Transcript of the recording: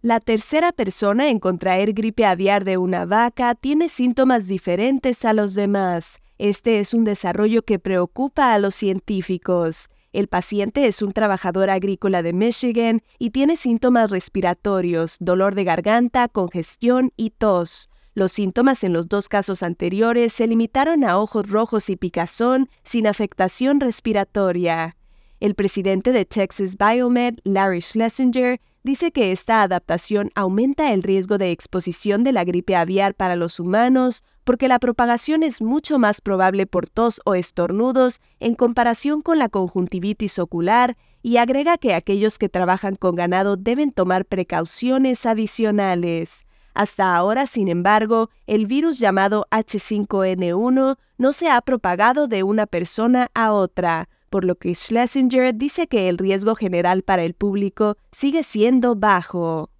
La tercera persona en contraer gripe aviar de una vaca tiene síntomas diferentes a los demás. Este es un desarrollo que preocupa a los científicos. El paciente es un trabajador agrícola de Michigan y tiene síntomas respiratorios, dolor de garganta, congestión y tos. Los síntomas en los dos casos anteriores se limitaron a ojos rojos y picazón sin afectación respiratoria. El presidente de Texas Biomed, Larry Schlesinger, dice que esta adaptación aumenta el riesgo de exposición de la gripe aviar para los humanos porque la propagación es mucho más probable por tos o estornudos en comparación con la conjuntivitis ocular y agrega que aquellos que trabajan con ganado deben tomar precauciones adicionales. Hasta ahora, sin embargo, el virus llamado H5N1 no se ha propagado de una persona a otra, por lo que Schlesinger dice que el riesgo general para el público sigue siendo bajo.